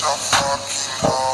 so fucking hard.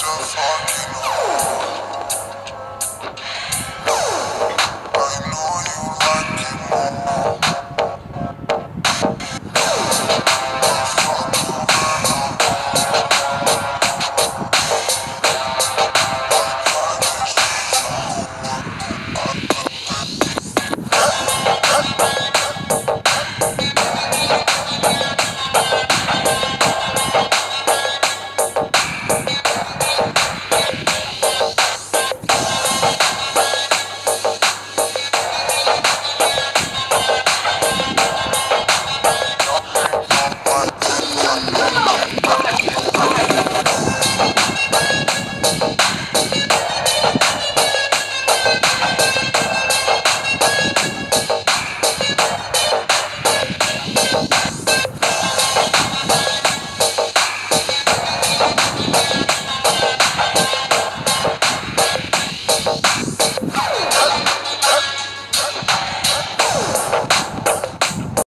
Thank